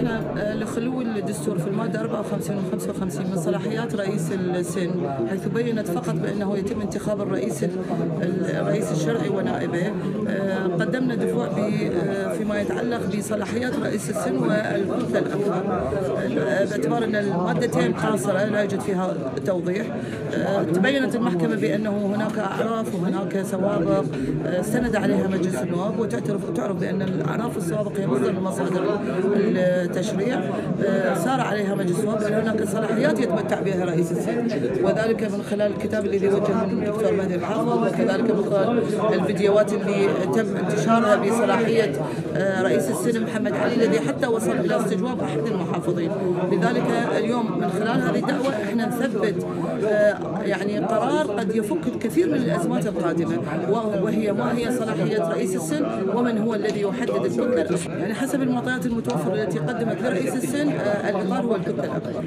إحنا آه، لخلو الدستور في المادة 54 و 55 من صلاحيات رئيس السن حيث بينت فقط بأنه يتم انتخاب الرئيس الرئيس الشرعي ونائبه. آه، قدمنا دفوع آه، فيما يتعلق بصلاحيات رئيس السن والكتله الأكبر. باعتبار أن المادتين قاصرة لا يوجد فيها توضيح. تبينت المحكمة بأنه هناك أعراف وهناك سوابق استند عليها مجلس النواب وتعترف تعرف بأن الأعراف السوابق هي مصدر من مصادر التشريع آه، سار عليها مجلس لأن هناك صلاحيات يتمتع بها رئيس السن وذلك من خلال الكتاب الذي وجه من الدكتور مهدي الحافظ وكذلك من خلال الفيديوهات اللي تم انتشارها بصلاحية آه، رئيس السن محمد علي الذي حتى وصل إلى استجواب أحد المحافظين. لذلك اليوم من خلال هذه الدعوة إحنا نثبت آه، يعني قرار قد يفك الكثير من الأزمات القادمة وهو- وهي ما هي صلاحية رئيس السن ومن هو الذي يحدد الأكبر. يعني حسب المعطيات المتوفرة التي قدمت لرئيس السن آه، الإطار هو الكتلة الأكبر